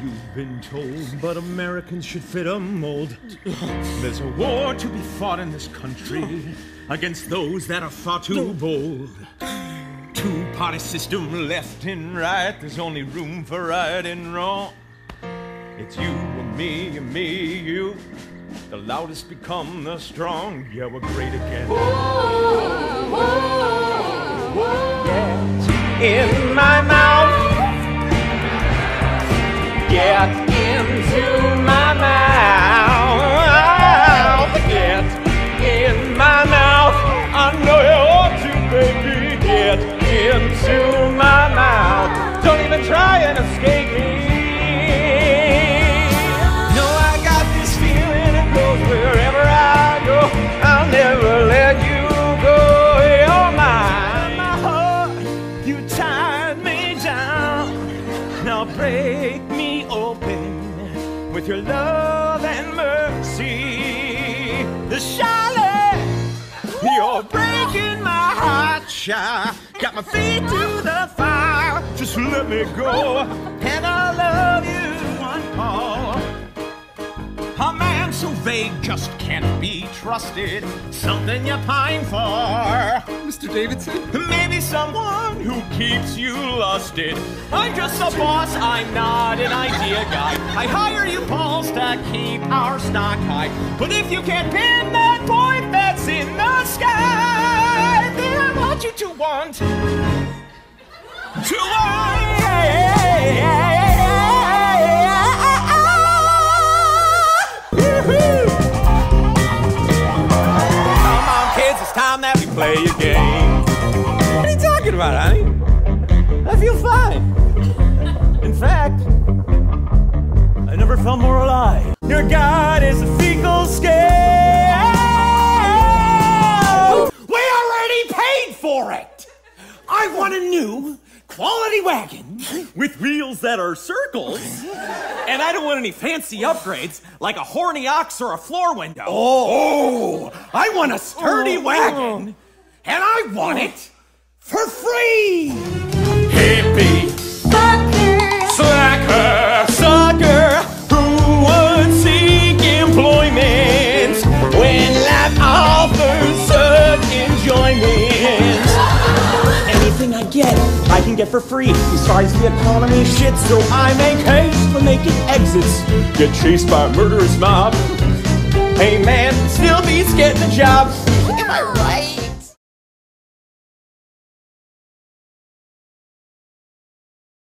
You've been told, but Americans should fit a mold. There's a war to be fought in this country against those that are far too bold. Two party system left and right, there's only room for right and wrong. It's you and me and me, you. The loudest become the strong. Yeah, we're great again. Get Get with your love and mercy. The Charlotte, you're breaking my heart, child. Got my feet to the fire. Just let me go, and I'll love you one more. A man so vague just can't be trusted. Something you pine for. Mr. Davidson? Maybe someone who keeps you lusted. I'm just a boss, I'm not an idea guy. I hire you balls to keep our stock high. But if you can't pin that point that's in the sky, then I want you to want. To want. Play a game. What are you talking about, honey? I feel fine. In fact, I never felt more alive. Your God is a fecal scale. We already paid for it! I want a new quality wagon With wheels that are circles. And I don't want any fancy upgrades like a horny ox or a floor window. Oh, oh I want a sturdy oh. wagon, and I want it for free. Hippie. Slacker. Sucker. Who would seek employment when life offers such enjoyment? Anything I get, I can get for free. Besides, the economy shit, so I make haste for making exits. Get chased by a murderous mob. Hey man, still beats getting a job. Am I right?